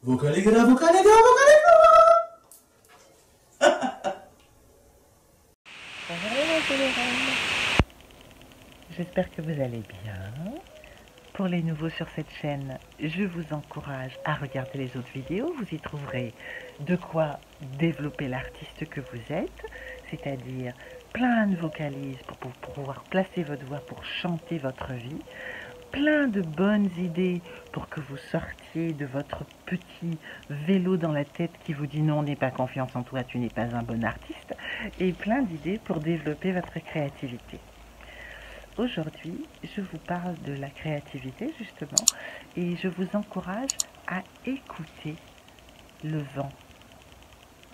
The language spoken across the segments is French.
Vocaligra, vocaligra, vocaligra J'espère que vous allez bien. Pour les nouveaux sur cette chaîne, je vous encourage à regarder les autres vidéos. Vous y trouverez de quoi développer l'artiste que vous êtes, c'est-à-dire plein de vocalises pour pouvoir placer votre voix pour chanter votre vie, plein de bonnes idées pour que vous sortiez de votre petit vélo dans la tête qui vous dit non, n'aie pas confiance en toi, tu n'es pas un bon artiste, et plein d'idées pour développer votre créativité. Aujourd'hui, je vous parle de la créativité justement et je vous encourage à écouter le vent,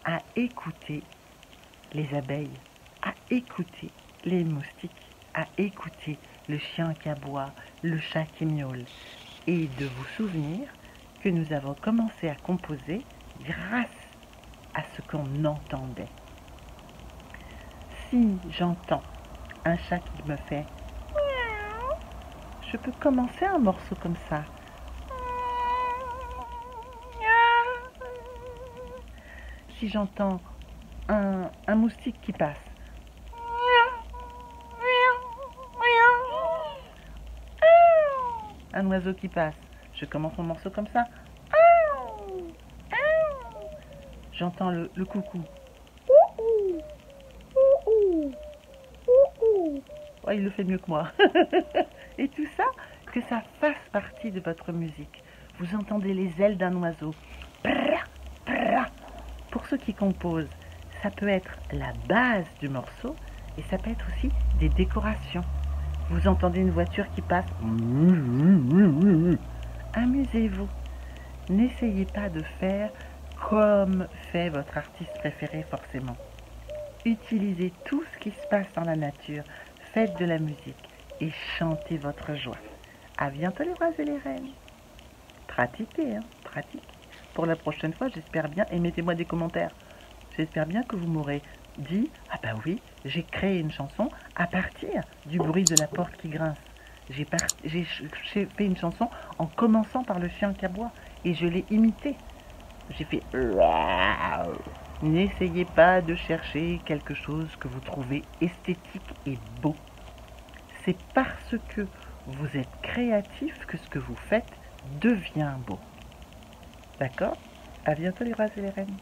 à écouter les abeilles, à écouter les moustiques, à écouter le chien qui aboie, le chat qui miaule et de vous souvenir que nous avons commencé à composer grâce à ce qu'on entendait. Si j'entends un chat qui me fait je peux commencer un morceau comme ça. Si j'entends un, un, moustique qui passe. Un oiseau qui passe. Je commence mon morceau comme ça. J'entends le, coucou. il le fait mieux que moi. Et tout ça, que ça fasse partie de votre musique. Vous entendez les ailes d'un oiseau. Pour ceux qui composent, ça peut être la base du morceau et ça peut être aussi des décorations. Vous entendez une voiture qui passe. Amusez-vous. N'essayez pas de faire comme fait votre artiste préféré forcément. Utilisez tout ce qui se passe dans la nature. Faites de la musique et chantez votre joie. À bientôt les rois et les reines. Pratiquez, hein, pratique. Pour la prochaine fois, j'espère bien, et mettez-moi des commentaires. J'espère bien que vous m'aurez dit, ah bah oui, j'ai créé une chanson à partir du bruit de la porte qui grince. J'ai fait une chanson en commençant par le chien qui aboie et je l'ai imité. J'ai fait N'essayez pas de chercher quelque chose que vous trouvez esthétique et beau c'est parce que vous êtes créatif que ce que vous faites devient beau. D'accord? À bientôt les rois et les reines.